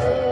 Amen.